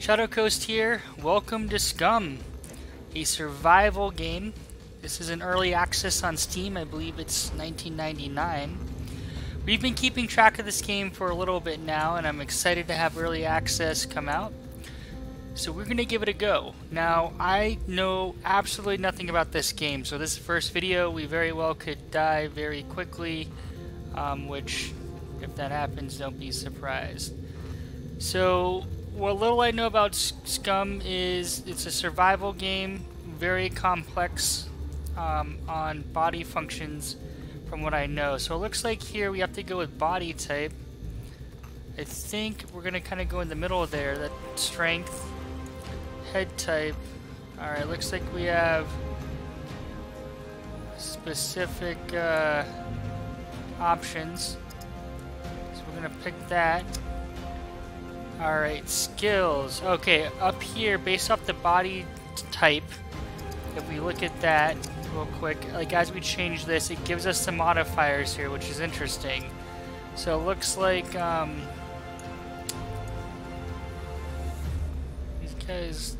Shadowcoast here. Welcome to Scum, a survival game. This is an early access on Steam. I believe it's 1999. We've been keeping track of this game for a little bit now, and I'm excited to have early access come out. So we're going to give it a go. Now, I know absolutely nothing about this game, so this first video, we very well could die very quickly, um, which, if that happens, don't be surprised. So, what little I know about Scum is it's a survival game, very complex um, on body functions from what I know. So it looks like here we have to go with body type. I think we're going to kind of go in the middle there, that strength, head type. Alright, looks like we have specific uh, options. So we're going to pick that. Alright, skills. Okay, up here, based off the body type, if we look at that real quick, like as we change this, it gives us some modifiers here, which is interesting. So it looks like, um, these guys,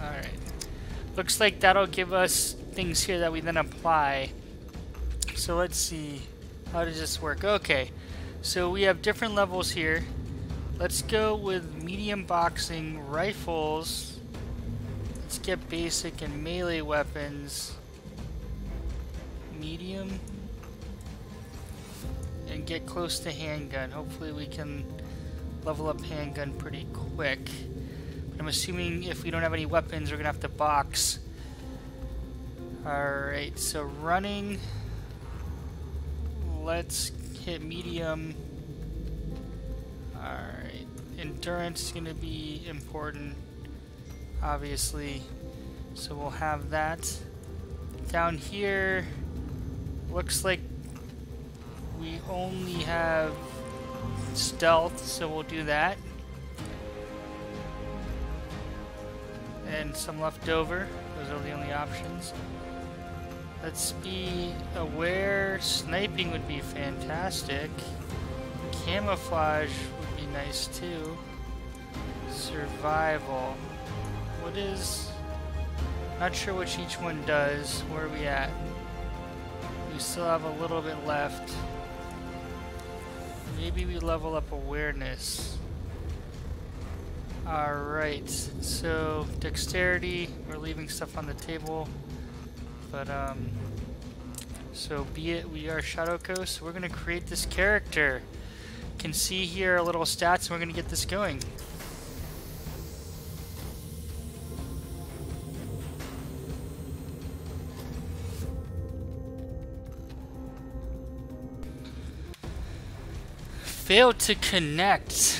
alright. Looks like that'll give us things here that we then apply. So let's see, how does this work? Okay, so we have different levels here. Let's go with medium boxing rifles. Let's get basic and melee weapons. Medium. And get close to handgun. Hopefully we can level up handgun pretty quick. But I'm assuming if we don't have any weapons, we're going to have to box. Alright, so running. Let's hit medium. Alright endurance is going to be important, obviously. So we'll have that. Down here, looks like we only have stealth, so we'll do that. And some left over. Those are the only options. Let's be aware. Sniping would be fantastic. Camouflage would be nice too. Survival. What is... Not sure which each one does. Where are we at? We still have a little bit left. Maybe we level up awareness. Alright, so dexterity, we're leaving stuff on the table. But, um, so be it, we are Shadowcoast. We're gonna create this character can see here a little stats and we're going to get this going. Failed to connect.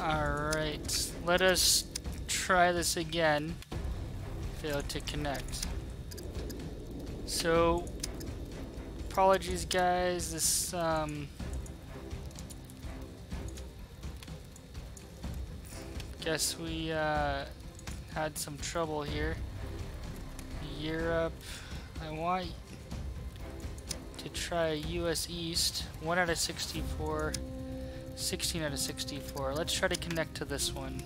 Alright, let us try this again. Failed to connect. So, apologies guys, this um, guess we uh, had some trouble here. Europe. I want to try US East. 1 out of 64. 16 out of 64. Let's try to connect to this one.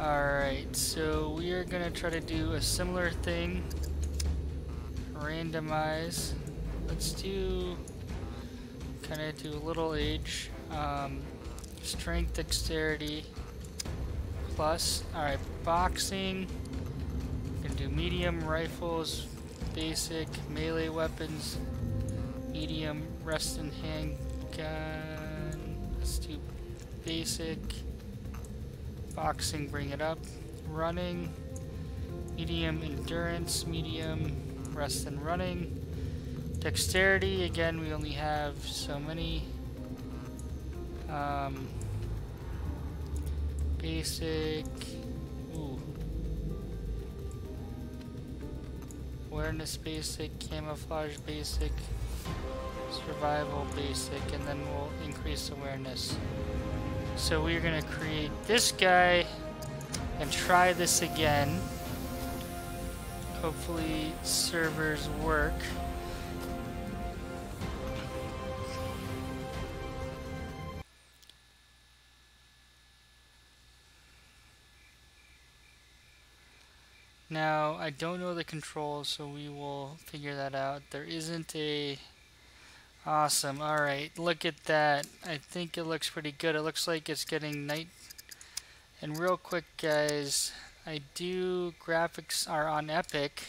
Alright, so we are going to try to do a similar thing. Randomize. Let's do kind of do a little age. Um, Strength, dexterity, plus. Alright, boxing. We can do medium rifles, basic, melee weapons, medium, rest and handgun. Let's do basic. Boxing, bring it up. Running, medium endurance, medium rest and running. Dexterity, again, we only have so many. Um, basic. Awareness basic, camouflage basic, survival basic, and then we'll increase awareness. So we're gonna create this guy and try this again. Hopefully servers work. Now, I don't know the controls, so we will figure that out. There isn't a Awesome. Alright, look at that. I think it looks pretty good. It looks like it's getting night... And real quick, guys, I do... Graphics are on Epic.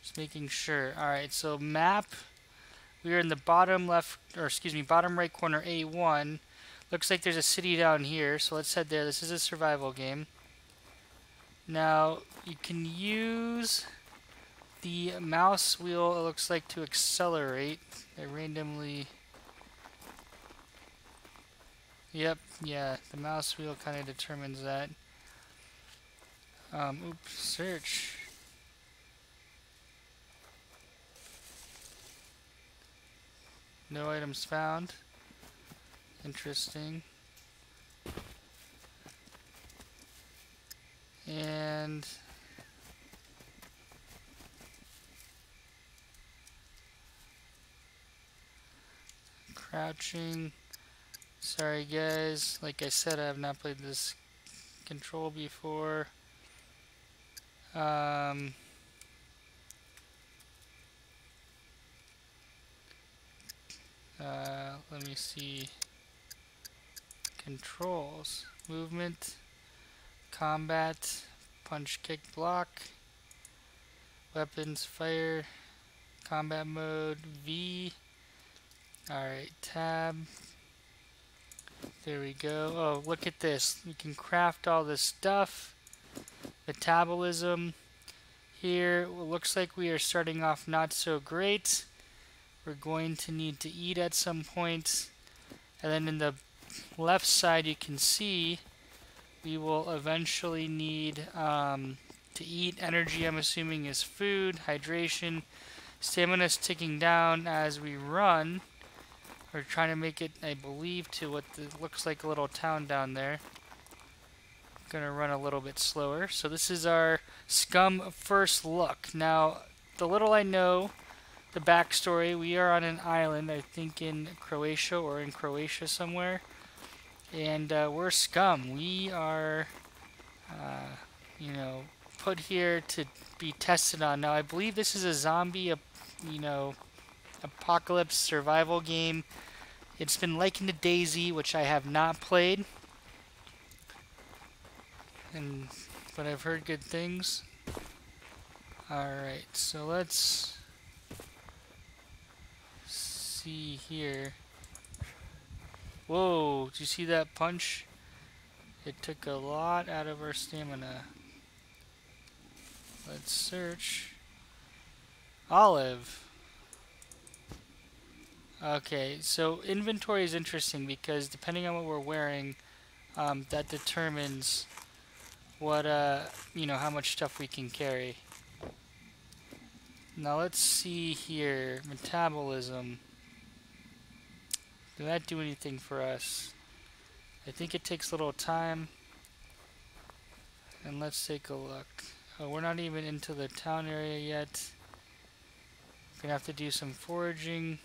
Just making sure. Alright, so map... We are in the bottom left, or excuse me, bottom right corner A1. Looks like there's a city down here, so let's head there. This is a survival game. Now, you can use the mouse wheel, it looks like, to accelerate. I randomly... Yep, yeah, the mouse wheel kind of determines that. Um, oops, search. No items found. Interesting. And crouching. Sorry guys, like I said, I have not played this control before. Um, uh, let me see. Controls. Movement combat, punch, kick, block, weapons, fire, combat mode, V, alright, tab, there we go, oh look at this, we can craft all this stuff, metabolism, here, looks like we are starting off not so great, we're going to need to eat at some point. point, and then in the left side you can see we will eventually need um, to eat. Energy, I'm assuming, is food, hydration. Stamina is ticking down as we run. We're trying to make it, I believe, to what looks like a little town down there. Gonna run a little bit slower. So this is our Scum first look. Now, the little I know, the backstory, we are on an island, I think in Croatia or in Croatia somewhere and uh, we're scum. We are, uh, you know, put here to be tested on. Now, I believe this is a zombie, you know, apocalypse survival game. It's been likened to DayZ, which I have not played, and but I've heard good things. Alright, so let's see here. Whoa, did you see that punch? It took a lot out of our stamina. Let's search. Olive. Okay, so inventory is interesting because depending on what we're wearing, um, that determines what, uh, you know, how much stuff we can carry. Now let's see here. Metabolism. Did that do anything for us? I think it takes a little time. And let's take a look. Oh, we're not even into the town area yet. Gonna have to do some foraging.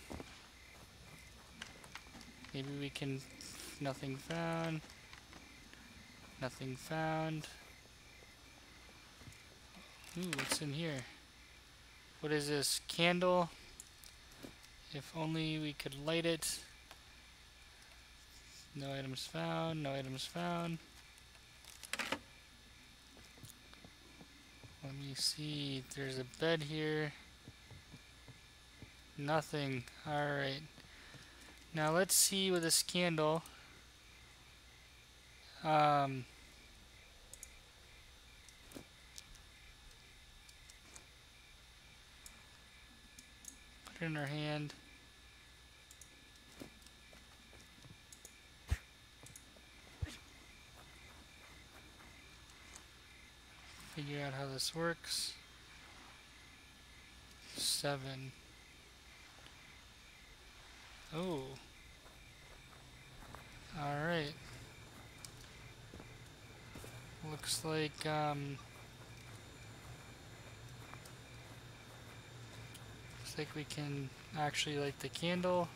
Maybe we can... Nothing found. Nothing found. Ooh, what's in here? What is this? Candle? If only we could light it. No items found, no items found. Let me see, there's a bed here. Nothing, alright. Now let's see with this candle. Um, put it in her hand. figure out how this works. Seven. Oh. Alright. Looks like, um... Looks like we can actually light the candle.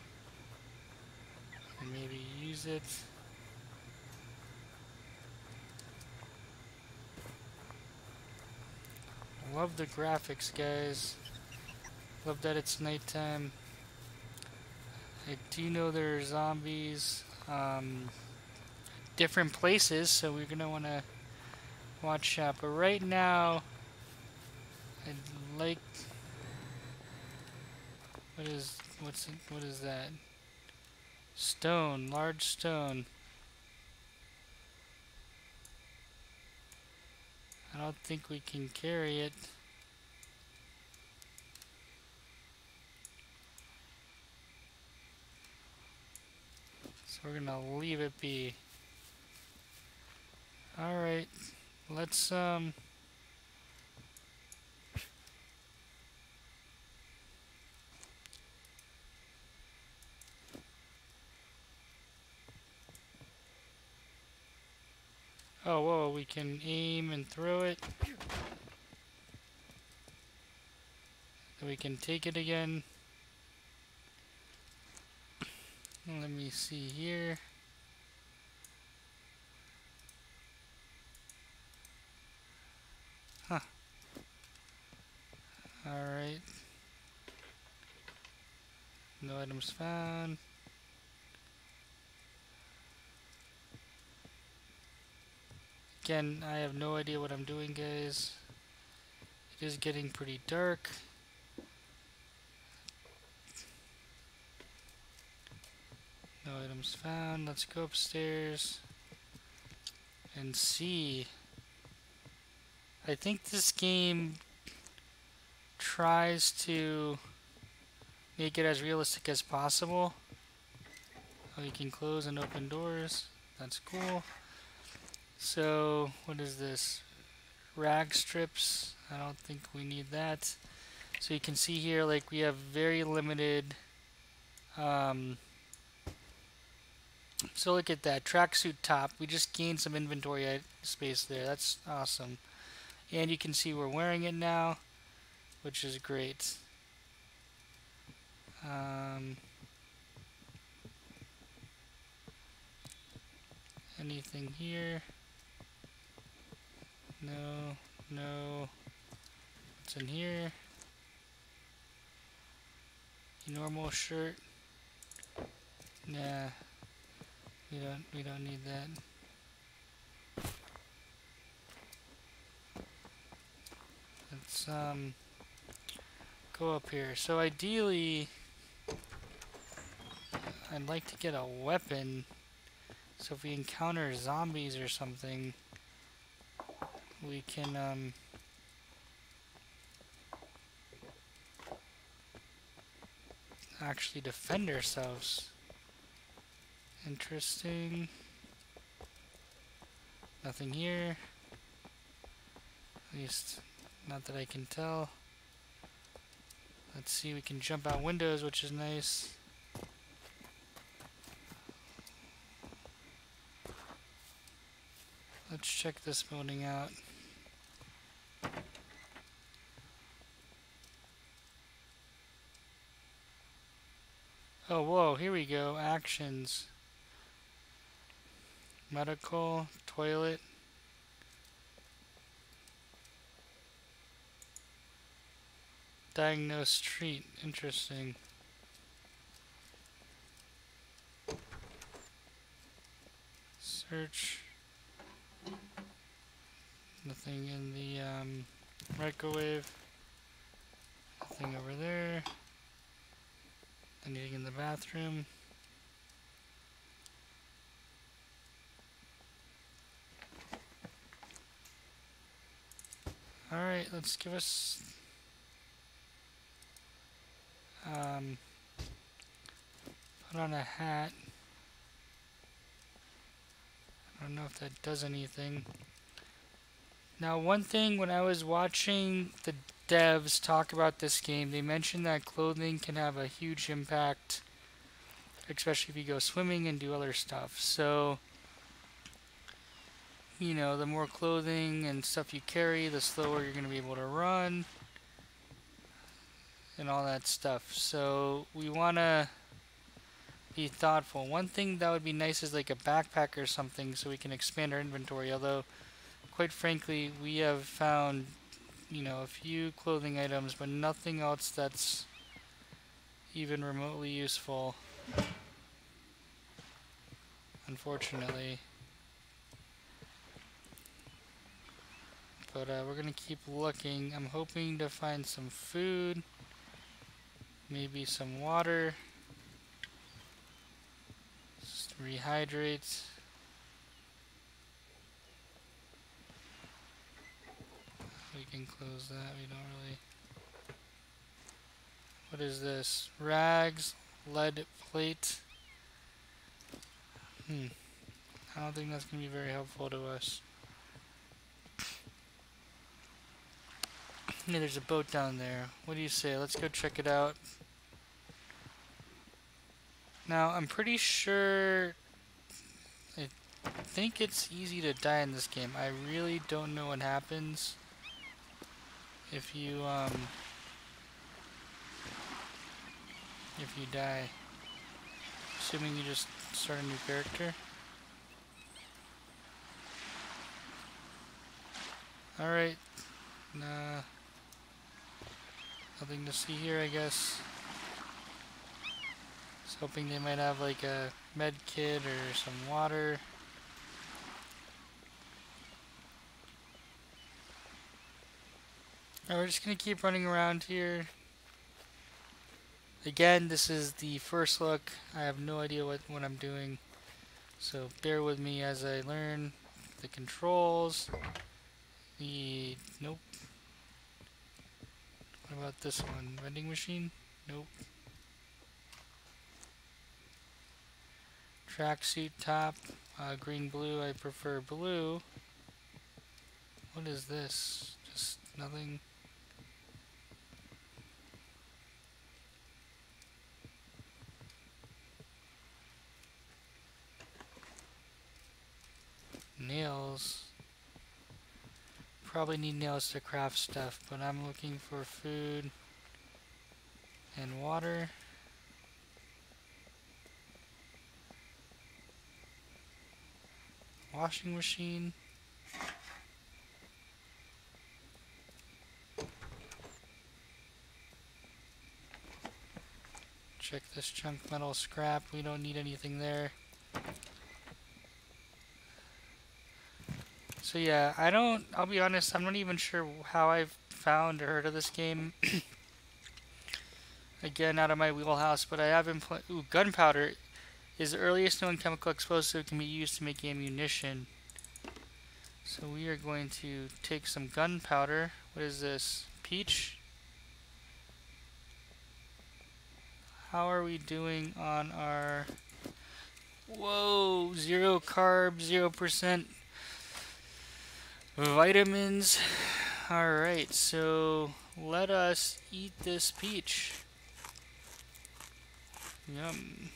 And maybe use it. Love the graphics, guys. Love that it's nighttime. I do know there are zombies. Um, different places, so we're gonna want to watch out. But right now, I'd like. What is what is that? Stone, large stone. I don't think we can carry it. So gonna leave it be. Alright, let's um Oh, whoa, we can aim and throw it. We can take it again. Let me see here. Huh. Alright. No items found. Again, I have no idea what I'm doing, guys. It is getting pretty dark. Found. Let's go upstairs and see. I think this game tries to make it as realistic as possible. Oh, you can close and open doors. That's cool. So, what is this? Rag strips. I don't think we need that. So you can see here, like, we have very limited... Um, so look at that. Tracksuit top. We just gained some inventory space there. That's awesome. And you can see we're wearing it now, which is great. Um, anything here? No, no. What's in here? Normal shirt. Nah. We don't we don't need that. Let's um go up here. So ideally I'd like to get a weapon so if we encounter zombies or something we can um, actually defend ourselves. Interesting. Nothing here. At least, not that I can tell. Let's see, we can jump out windows, which is nice. Let's check this building out. Oh, whoa, here we go. Actions. Medical, toilet. Diagnose treat. Interesting. Search. Nothing in the um, microwave. Nothing over there. Anything in the bathroom? Alright, let's give us... Um, put on a hat. I don't know if that does anything. Now, one thing when I was watching the devs talk about this game, they mentioned that clothing can have a huge impact, especially if you go swimming and do other stuff. So, you know, the more clothing and stuff you carry, the slower you're going to be able to run and all that stuff. So, we want to be thoughtful. One thing that would be nice is like a backpack or something so we can expand our inventory, although quite frankly, we have found you know, a few clothing items, but nothing else that's even remotely useful. Unfortunately. But uh, we're going to keep looking. I'm hoping to find some food. Maybe some water. Just rehydrate. We can close that. We don't really... What is this? Rags, lead plate. Hmm. I don't think that's going to be very helpful to us. Yeah, there's a boat down there. What do you say? Let's go check it out. Now, I'm pretty sure... I think it's easy to die in this game. I really don't know what happens if you, um... If you die. Assuming you just start a new character. Alright. Nah. Nothing to see here, I guess. Just hoping they might have like a med kit or some water. Right, we're just gonna keep running around here. Again, this is the first look. I have no idea what, what I'm doing. So bear with me as I learn the controls. The... Nope. What about this one? Vending machine? Nope. Tracksuit top. Uh, green, blue. I prefer blue. What is this? Just nothing. nails. Probably need nails to craft stuff, but I'm looking for food and water. Washing machine. Check this junk metal scrap. We don't need anything there. So yeah, I don't, I'll be honest, I'm not even sure how I've found or heard of this game. Again, out of my wheelhouse, but I have been playing, ooh, gunpowder is the earliest known chemical explosive can be used to make ammunition. So we are going to take some gunpowder. What is this? Peach? How are we doing on our... Whoa! Zero carb, zero percent Vitamins. Alright, so let us eat this peach. Yum.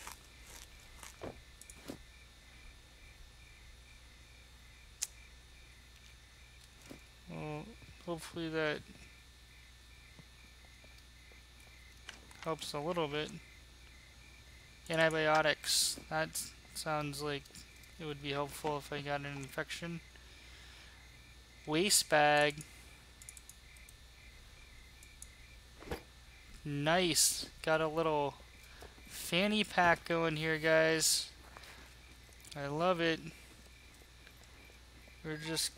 Well, hopefully that helps a little bit. Antibiotics. That sounds like it would be helpful if I got an infection. Waist bag. Nice. Got a little fanny pack going here, guys. I love it. We're just...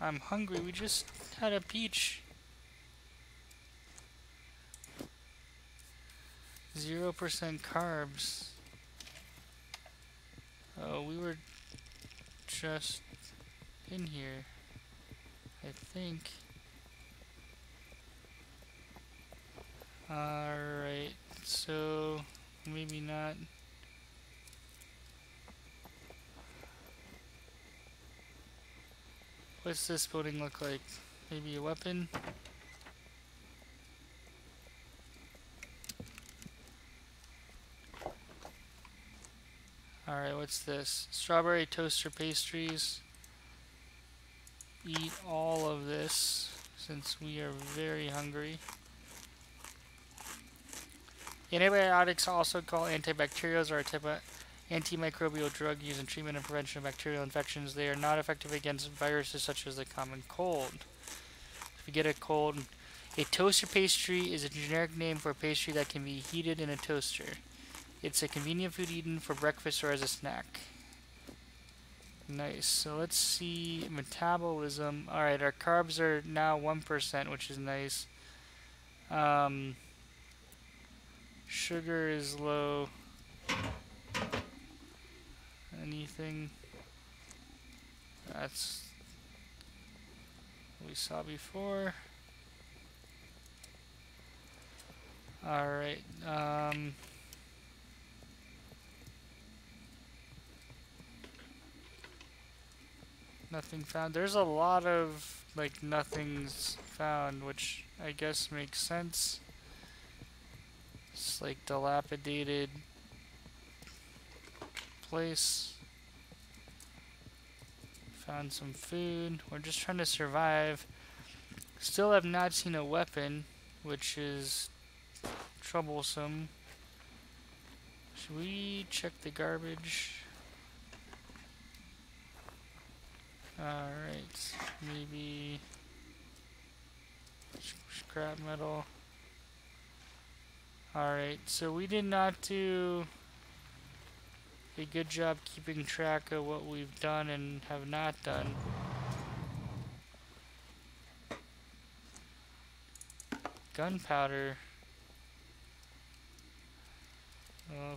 I'm hungry. We just had a peach. Zero percent carbs. Oh, we were just in here. I think. Alright, so maybe not. What's this building look like? Maybe a weapon? Alright, what's this? Strawberry toaster pastries eat all of this since we are very hungry. Antibiotics, also called antibacterials, are a type of antimicrobial drug used in treatment and prevention of bacterial infections. They are not effective against viruses such as the common cold. If you get a cold. A toaster pastry is a generic name for a pastry that can be heated in a toaster. It's a convenient food eaten for breakfast or as a snack. Nice. So let's see metabolism. All right, our carbs are now 1%, which is nice. Um, sugar is low. Anything? That's we saw before. Alright, um... Nothing found. There's a lot of, like, nothing's found, which I guess makes sense. It's like dilapidated place. Found some food. We're just trying to survive. Still have not seen a weapon, which is troublesome. Should we check the garbage? Alright, maybe scrap metal. Alright, so we did not do a good job keeping track of what we've done and have not done. Gunpowder. Oh,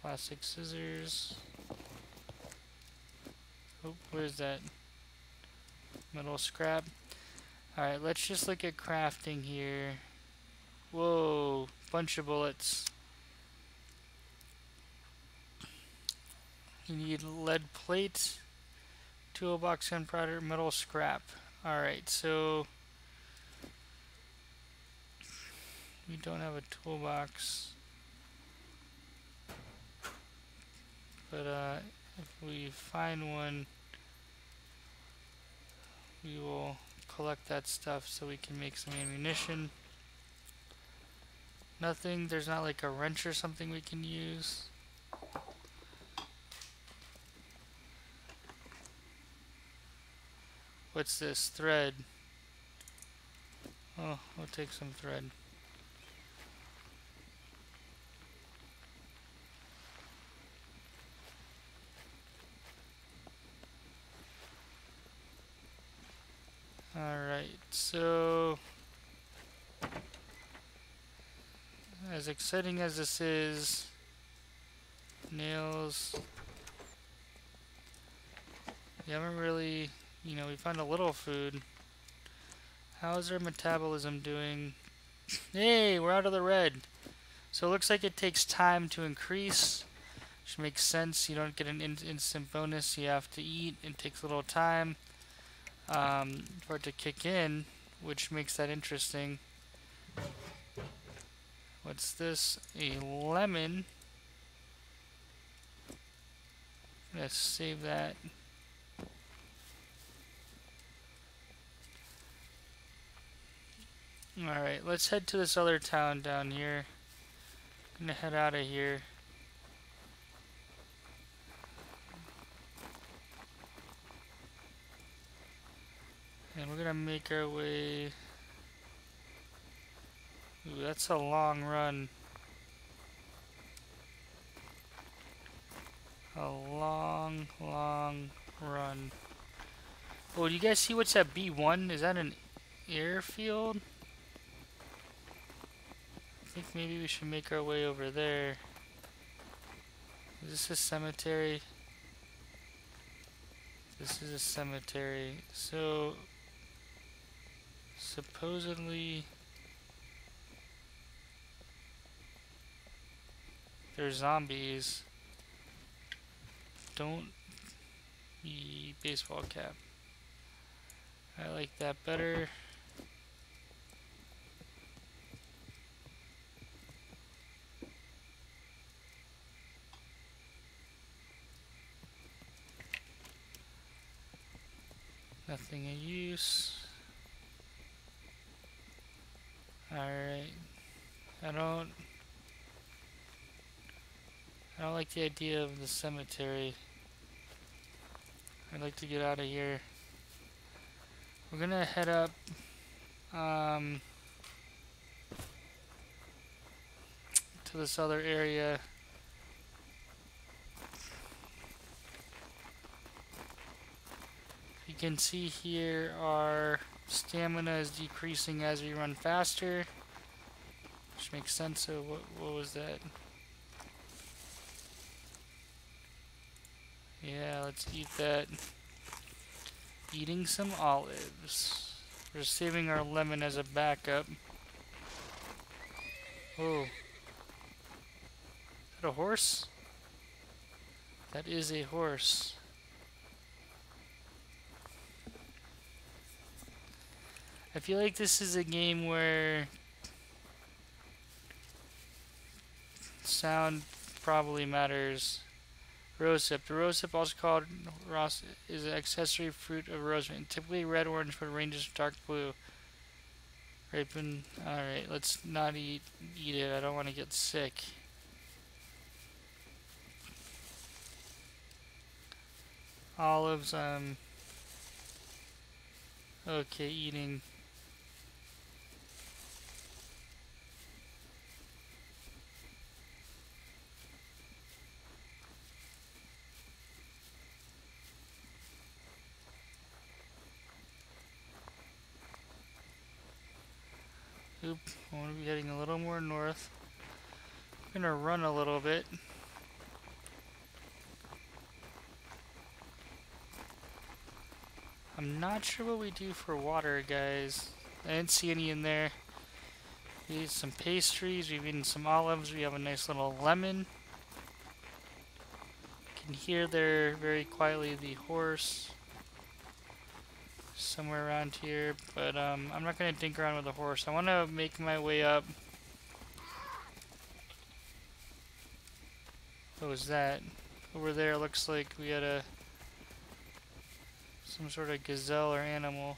plastic scissors. Oh, where's that? Metal scrap. Alright, let's just look at crafting here. Whoa, bunch of bullets. You need lead plate, toolbox gunpowder, metal scrap. Alright, so we don't have a toolbox. But uh, if we find one, we will collect that stuff so we can make some ammunition. Nothing, there's not like a wrench or something we can use. What's this? Thread. Oh, we'll take some thread. Alright, so... As exciting as this is, nails, we haven't really you know, we found a little food. How's our metabolism doing? Hey, we're out of the red. So it looks like it takes time to increase, which makes sense. You don't get an in instant bonus. You have to eat. It takes a little time um, for it to kick in, which makes that interesting. What's this? A lemon. Let's save that. Alright, let's head to this other town down here. I'm gonna head out of here. And we're gonna make our way... Ooh, that's a long run. A long, long run. Oh, do you guys see what's at B1? Is that an airfield? I think maybe we should make our way over there. Is this a cemetery? This is a cemetery. So, supposedly, there's zombies. Don't be baseball cap. I like that better. Nothing of use. Alright. I don't... I don't like the idea of the cemetery. I'd like to get out of here. We're gonna head up um, to this other area. You can see here our stamina is decreasing as we run faster. Which makes sense. So what, what was that? Yeah, let's eat that. Eating some olives. We're saving our lemon as a backup. Oh. Is that a horse? That is a horse. I feel like this is a game where sound probably matters. Rosehip. The rosehip, also called ros, is an accessory fruit of rosemary, typically red orange but ranges dark blue. Ripen. Alright, let's not eat eat it. I don't want to get sick. Olives, um okay, eating Oop, Heading a little more north. I'm gonna run a little bit. I'm not sure what we do for water, guys. I didn't see any in there. We eat some pastries, we've eaten some olives, we have a nice little lemon. You can hear there very quietly the horse somewhere around here, but um, I'm not going to dink around with the horse. I want to make my way up. What was that? Over there looks like we had a some sort of gazelle or animal.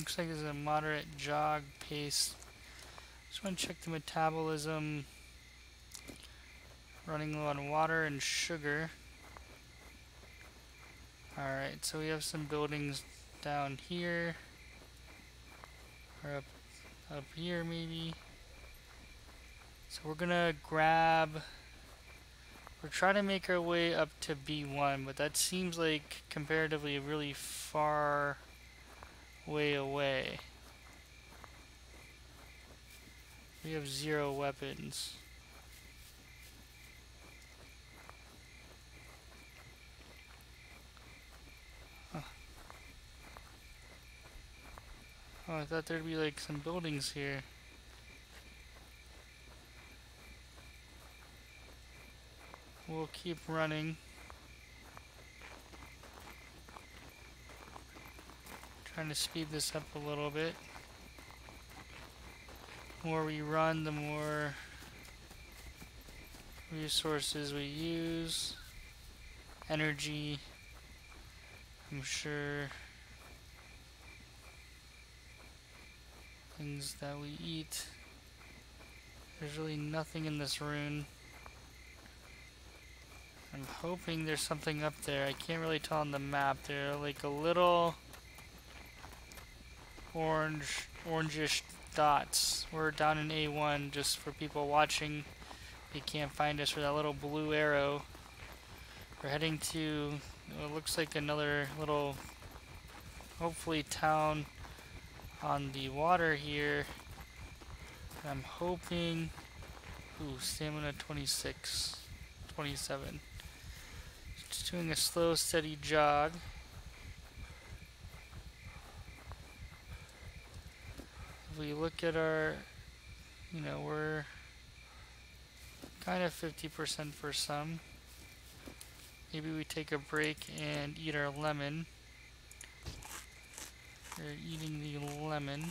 Looks like it's a moderate jog pace. Just want to check the metabolism. Running low on water and sugar. Alright, so we have some buildings down here. Or up, up here maybe. So we're gonna grab... We're trying to make our way up to B1, but that seems like comparatively really far way away. We have zero weapons. Huh. Oh, I thought there'd be like some buildings here. We'll keep running. Trying to speed this up a little bit. The more we run, the more resources we use. Energy, I'm sure. Things that we eat. There's really nothing in this rune. I'm hoping there's something up there. I can't really tell on the map. There are like a little orange, orangish dots. We're down in A1 just for people watching. They can't find us for that little blue arrow. We're heading to what looks like another little, hopefully town on the water here. I'm hoping, ooh, stamina 26, 27. Just doing a slow, steady jog. We look at our, you know, we're kind of 50% for some. Maybe we take a break and eat our lemon. We're eating the lemon.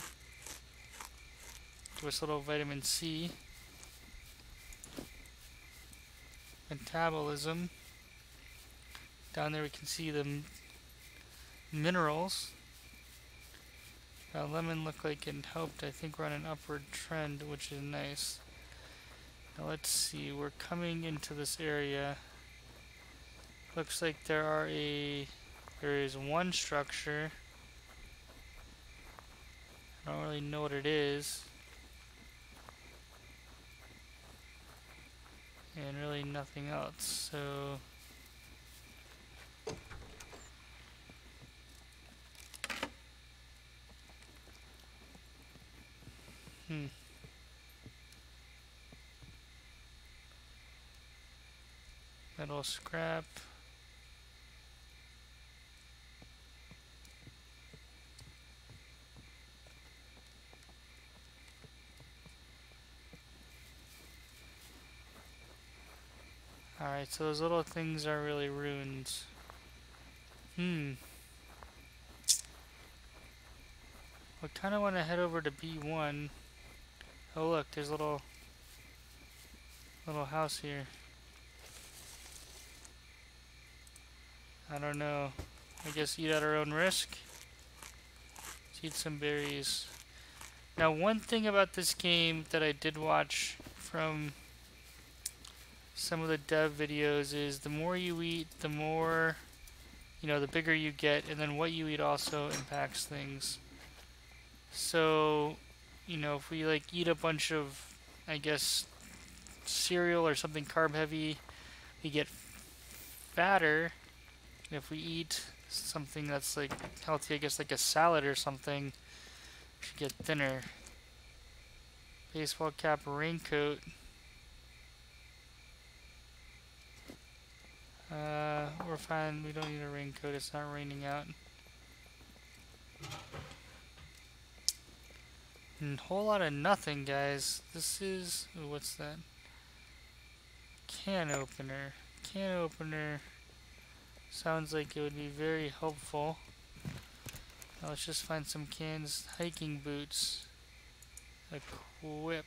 Us a little vitamin C. Metabolism. Down there we can see the minerals. Lemon looked like it helped. I think we're on an upward trend, which is nice. Now let's see, we're coming into this area. Looks like there are a there is one structure. I don't really know what it is. And really nothing else, so Hmm. Metal scrap. Alright, so those little things are really runes. Hmm. I kind of want to head over to B1. Oh look, there's a little little house here. I don't know. I guess eat at our own risk. Let's eat some berries. Now one thing about this game that I did watch from some of the dev videos is the more you eat, the more, you know, the bigger you get, and then what you eat also impacts things. So you know, if we like eat a bunch of, I guess, cereal or something carb heavy, we get fatter. And if we eat something that's like healthy, I guess like a salad or something, we should get thinner. Baseball cap, raincoat. Uh, we're fine. We don't need a raincoat. It's not raining out. Whole lot of nothing, guys. This is... What's that? Can opener. Can opener sounds like it would be very helpful. Now let's just find some cans. Hiking boots. Equip.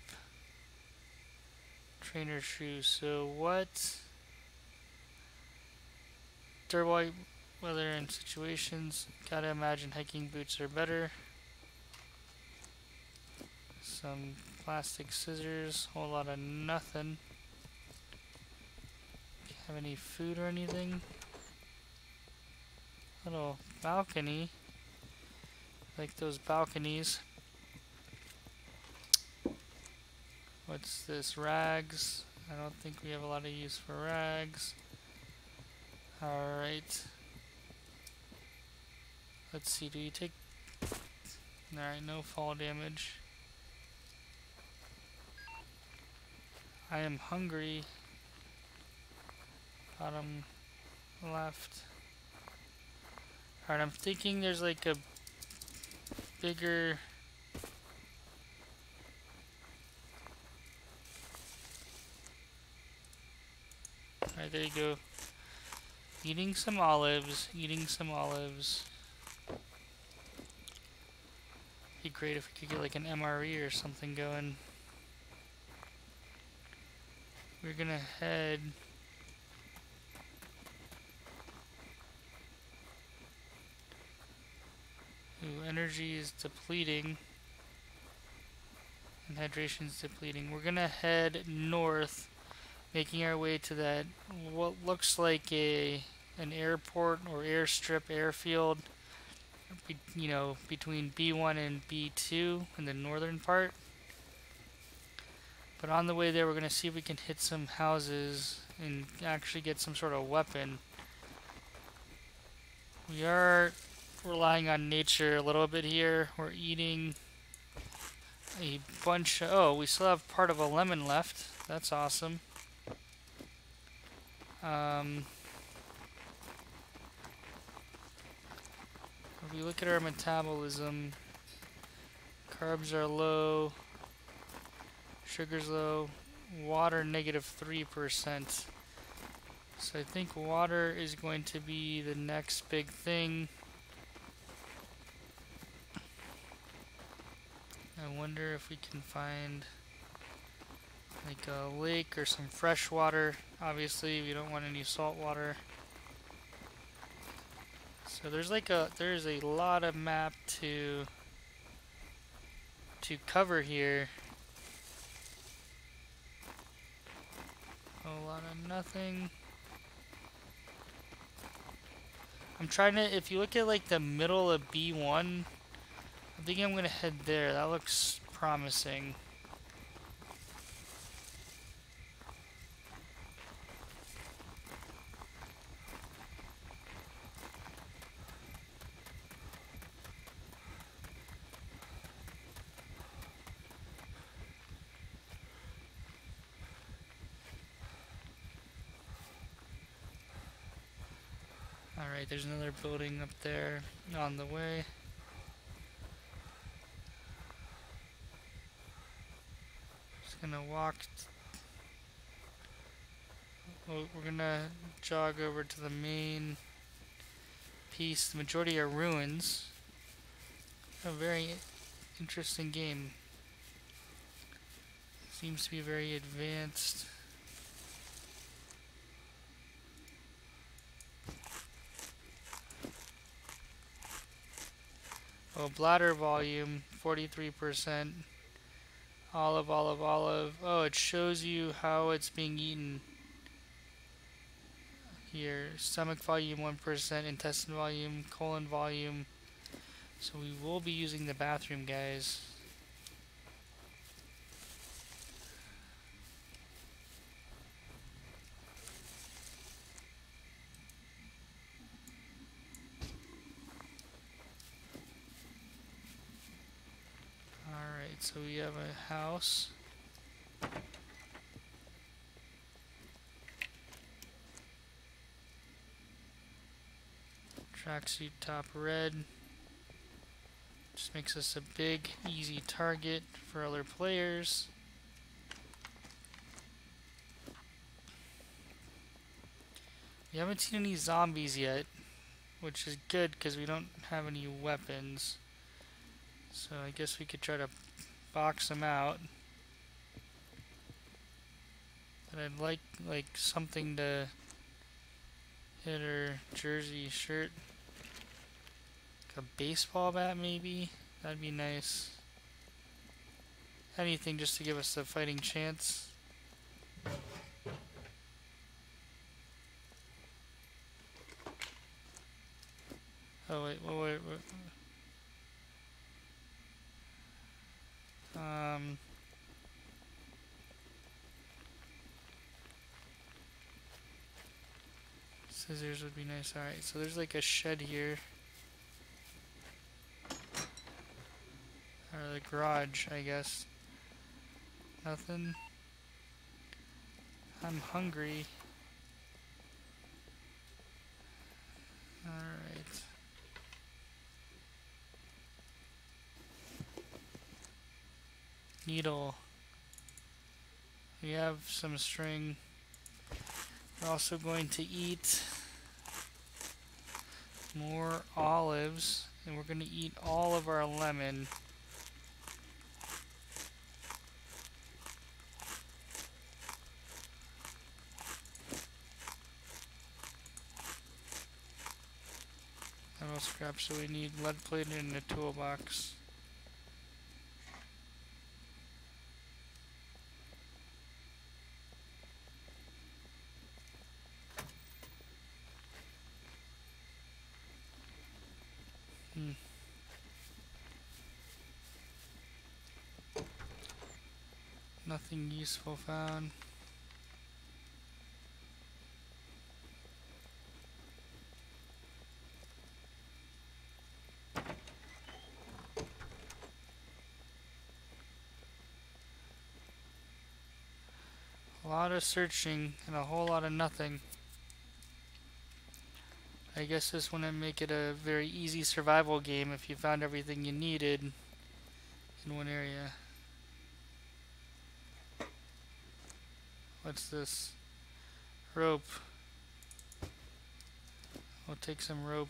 Trainer shoes. So what... Durable weather and situations. Gotta imagine hiking boots are better some plastic scissors, whole lot of nothing. Have any food or anything? Little balcony. Like those balconies. What's this? Rags. I don't think we have a lot of use for rags. Alright. Let's see, do you take... Alright, no fall damage. I am hungry. Bottom left. Alright, I'm thinking there's like a bigger... Alright, there you go. Eating some olives, eating some olives. Be great if we could get like an MRE or something going. We're gonna head Ooh, energy is depleting and hydration is depleting. We're gonna head north, making our way to that what looks like a an airport or airstrip airfield. You know, between B1 and B2 in the northern part. But on the way there, we're going to see if we can hit some houses and actually get some sort of weapon. We are relying on nature a little bit here. We're eating a bunch of... Oh, we still have part of a lemon left. That's awesome. Um, if we look at our metabolism, carbs are low. Sugar's low. Water negative 3%. So I think water is going to be the next big thing. I wonder if we can find like a lake or some fresh water. Obviously, we don't want any salt water. So there's like a there's a lot of map to to cover here. A lot of nothing. I'm trying to, if you look at like the middle of B1, I think I'm going to head there. That looks promising. Alright, there's another building up there on the way. Just gonna walk. We're gonna jog over to the main piece. The majority are ruins. A very interesting game. Seems to be very advanced. Oh, bladder volume, 43%. Olive, olive, olive. Oh, it shows you how it's being eaten. Here, stomach volume 1%, intestine volume, colon volume. So we will be using the bathroom, guys. so we have a house. Tracksuit top red. Just makes us a big, easy target for other players. We haven't seen any zombies yet, which is good because we don't have any weapons. So I guess we could try to box them out. But I'd like like something to hit her jersey shirt. Like a baseball bat maybe? That'd be nice. Anything just to give us a fighting chance. Oh wait, wait, wait, wait. Um, scissors would be nice. Alright, so there's like a shed here. Or the garage, I guess. Nothing. I'm hungry. Alright. needle. We have some string. We're also going to eat more olives and we're going to eat all of our lemon. Metal scrap, so we need lead plated in the toolbox. Useful found. A lot of searching and a whole lot of nothing. I guess this wouldn't make it a very easy survival game if you found everything you needed in one area. What's this? Rope. We'll take some rope.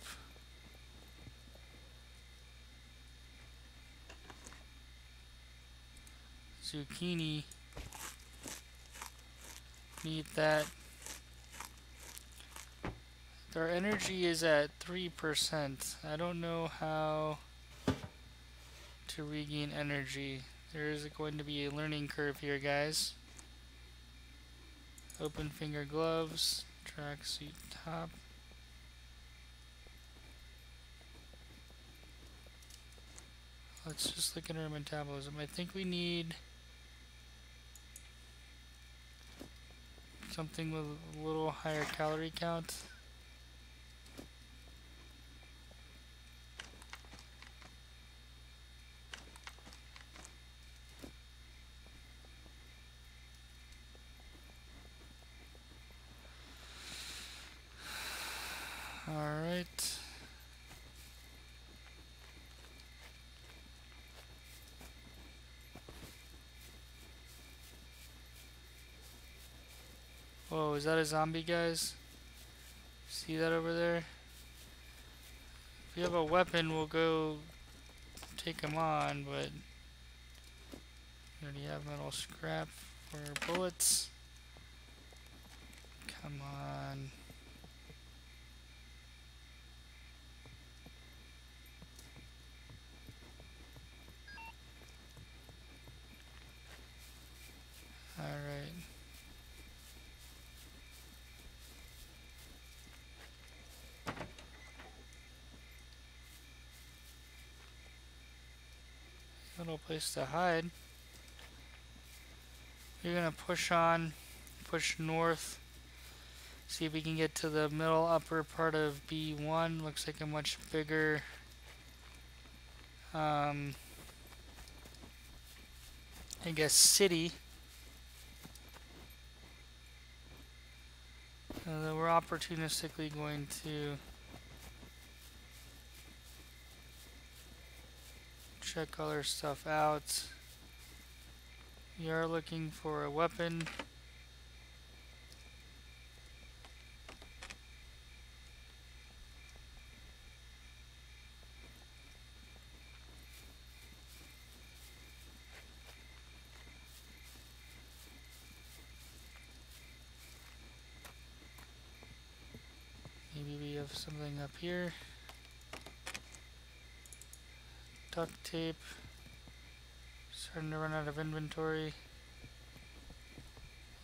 Zucchini. Need that. Our energy is at 3%. I don't know how to regain energy. There is going to be a learning curve here, guys. Open finger gloves, track tracksuit top. Let's just look at our metabolism. I think we need something with a little higher calorie count. Alright. Whoa, is that a zombie, guys? See that over there? If we have a weapon, we'll go take him on, but... Already have metal scrap for bullets. Come on. Little place to hide. You're gonna push on, push north, see if we can get to the middle upper part of B1. Looks like a much bigger um, I guess city. Uh, we're opportunistically going to check all our stuff out. We are looking for a weapon. Maybe we have something up here duct tape. Starting to run out of inventory.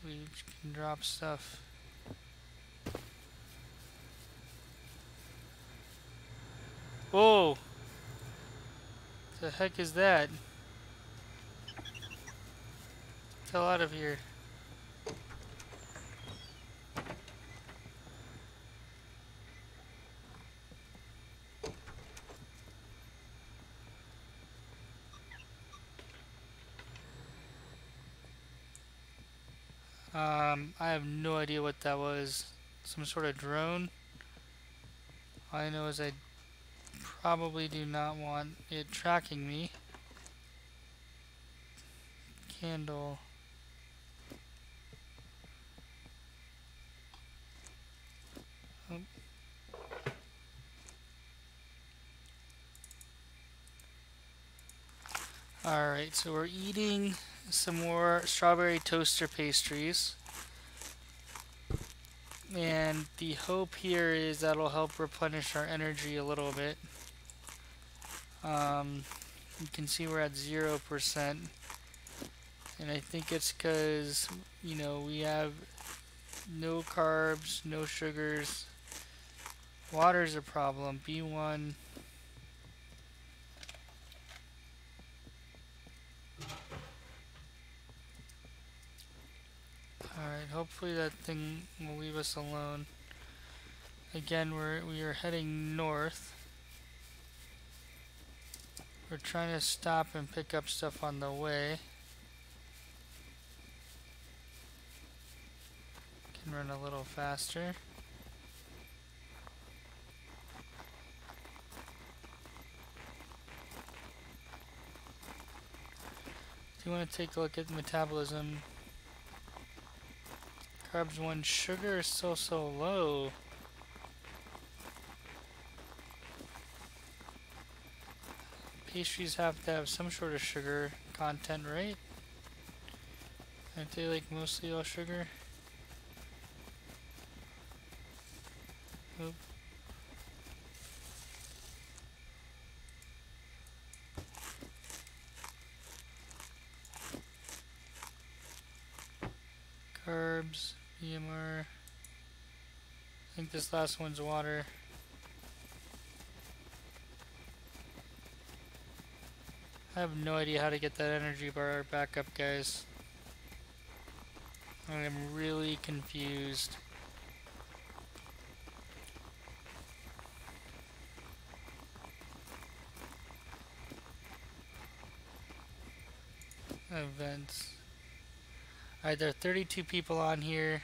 We can drop stuff. Whoa! The heck is that? Get out of here. Um, I have that was. Some sort of drone. All I know is I probably do not want it tracking me. Candle. Oh. Alright, so we're eating some more strawberry toaster pastries. And the hope here is that'll help replenish our energy a little bit. Um, you can see we're at 0%. And I think it's because, you know, we have no carbs, no sugars. Water's a problem. B1 Alright, hopefully that thing will leave us alone. Again, we're, we are heading north. We're trying to stop and pick up stuff on the way. Can run a little faster. Do you want to take a look at metabolism? Carbs one sugar is so so low. Pastries have to have some sort of sugar content, right? Aren't they like mostly all sugar? Oop. Carbs, EMR. I think this last one's water. I have no idea how to get that energy bar back up, guys. I'm really confused. Events. Alright, there are 32 people on here.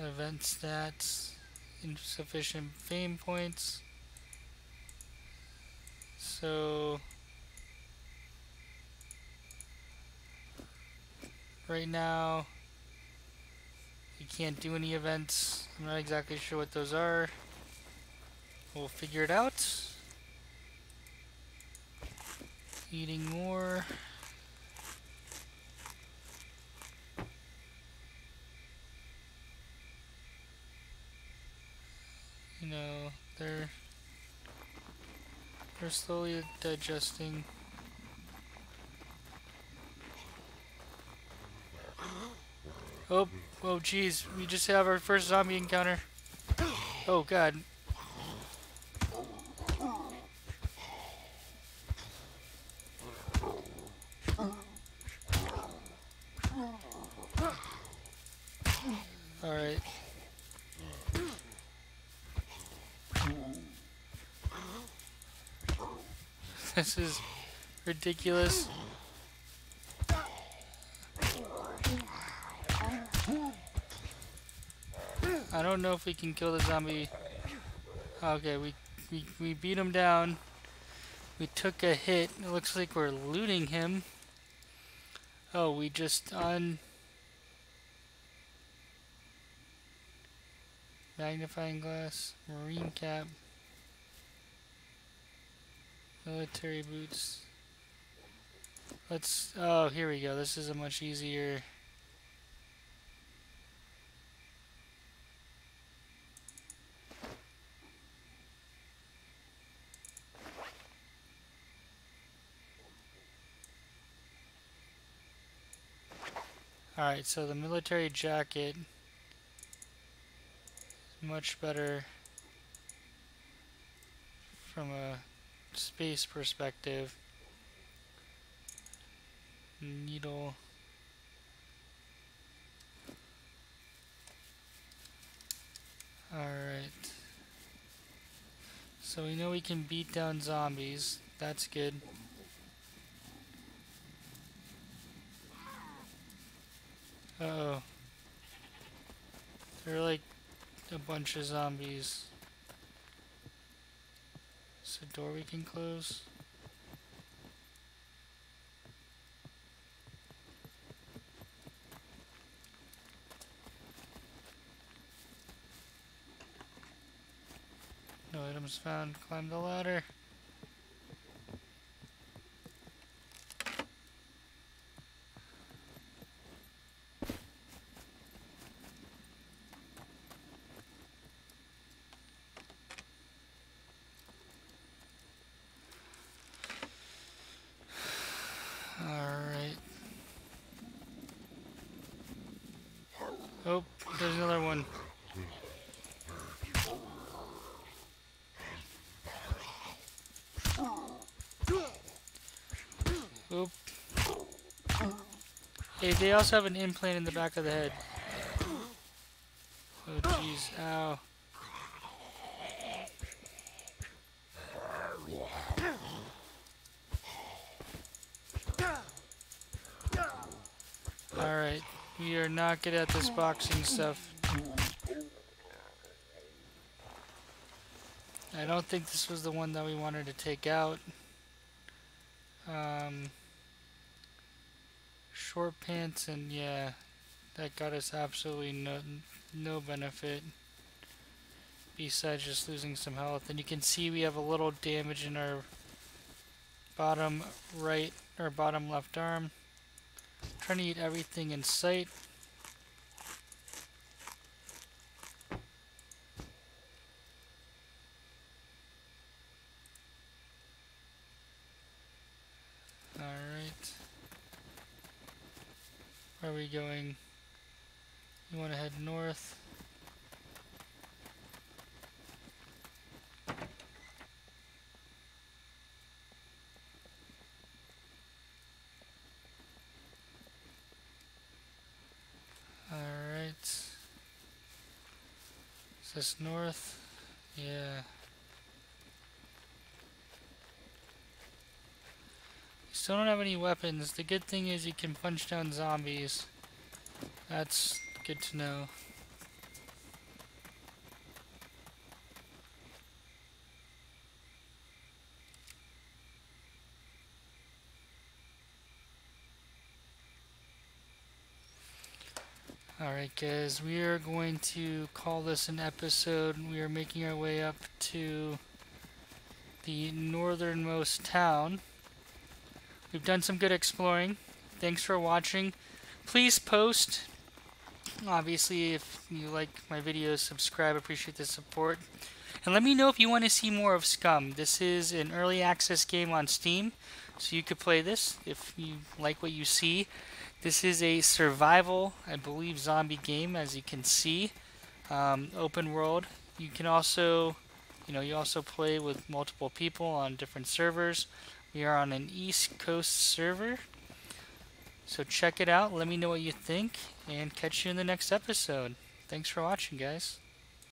Event stats. Insufficient fame points. So... Right now, you can't do any events. I'm not exactly sure what those are. We'll figure it out. Eating more. You know, they're they're slowly digesting. Oh, oh jeez, we just have our first zombie encounter. Oh god. Alright. This is ridiculous. I don't know if we can kill the zombie. Okay, we, we, we beat him down. We took a hit. It looks like we're looting him. Oh, we just on... Magnifying glass, marine cap, military boots. Let's, oh, here we go. This is a much easier Alright, so the military jacket is much better from a space perspective. Needle. Alright. So we know we can beat down zombies. That's good. Uh oh. They're like a bunch of zombies. Is a door we can close? No items found. Climb the ladder. Alright. Oh, there's another one. Oop. Hey, they also have an implant in the back of the head. Oh jeez, ow. Alright, we are not good at this boxing stuff. I don't think this was the one that we wanted to take out. Um, short pants and yeah, that got us absolutely no, no benefit besides just losing some health. And you can see we have a little damage in our bottom right or bottom left arm. Trying to eat everything in sight. Are we going? You want to head north. Alright. Is this north? Yeah. Still don't have any weapons. The good thing is you can punch down zombies. That's good to know. Alright guys, we are going to call this an episode. We are making our way up to the northernmost town. We've done some good exploring. Thanks for watching. Please post. Obviously, if you like my videos, subscribe. Appreciate the support. And let me know if you want to see more of Scum. This is an early access game on Steam, so you could play this if you like what you see. This is a survival, I believe, zombie game, as you can see. Um, open world. You can also, you know, you also play with multiple people on different servers. Are on an East Coast server. So check it out. Let me know what you think. And catch you in the next episode. Thanks for watching, guys.